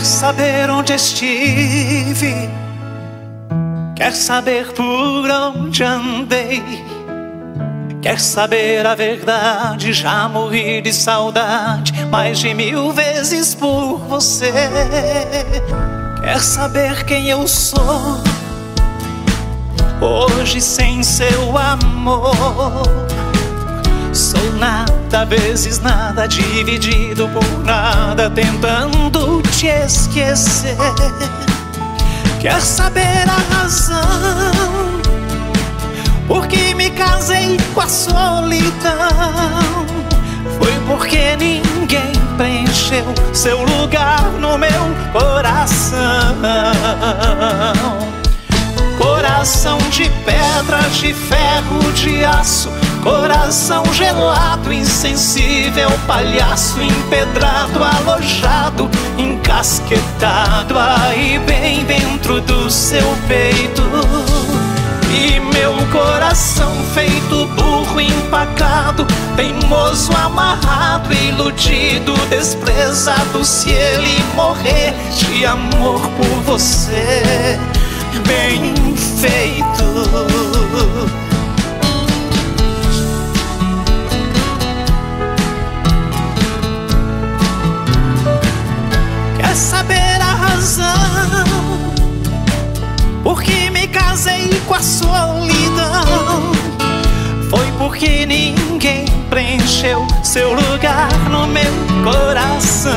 Quer saber onde estive? Quer saber por onde andei? Quer saber a verdade? Já morri de saudade mais de mil vezes por você. Quer saber quem eu sou? Hoje sem seu amor, nada, vezes nada, dividido por nada, tentando te esquecer. Quer saber a razão? Porque me casei com a solidão. Foi porque ninguém preencheu seu lugar no meu coração. Coração de pedra, de ferro, de aço. Coração gelado, insensível, palhaço empedrado, alojado, encasquetado aí bem dentro do seu peito. E meu coração feito burro, empacado, teimoso, amarrado, iludido, desprezado. Se ele morrer de amor por você, bem feito. Casei com a solidão. Foi porque ninguém preencheu seu lugar no meu coração.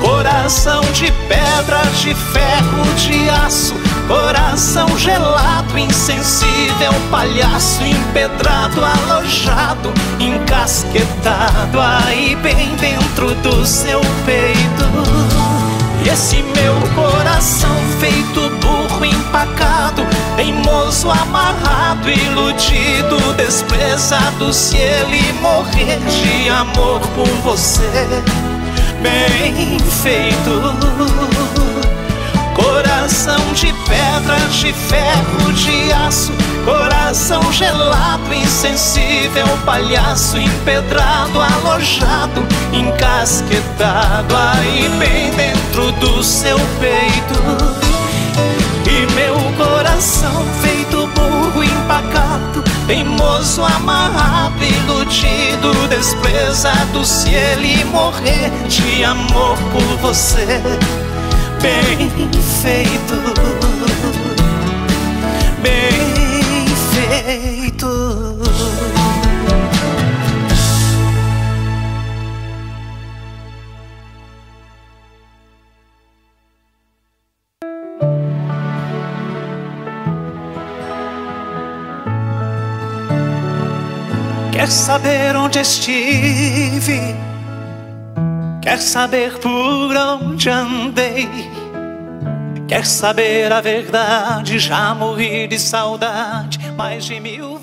Coração de pedra, de ferro, de aço. Coração gelado, insensível, palhaço empedrado, alojado, encasquetado aí bem dentro do seu peito. E esse meu coração empacado, amarrado, iludido, desprezado. Se ele morrer de amor por você, bem feito. Coração de pedra, de ferro, de aço. Coração gelado, insensível, palhaço empedrado, alojado, encasquetado aí bem dentro do seu peito. Amarrado, iludido, desprezado. Se ele morrer de amor por você, bem feito, Quer saber onde estive? Quer saber por onde andei? Quer saber a verdade? Já morri de saudade mais de mil